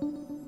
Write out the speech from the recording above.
Música